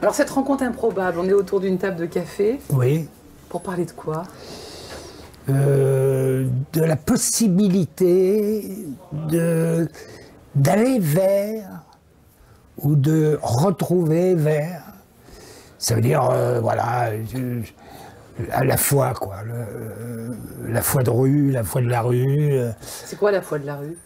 Alors cette rencontre improbable, on est autour d'une table de café. Oui. Pour parler de quoi? Euh, de la possibilité de d'aller vers ou de retrouver vers. Ça veut dire, euh, voilà, à la fois, quoi. Euh, la foi de rue, la foi de la rue. C'est quoi la foi de la rue?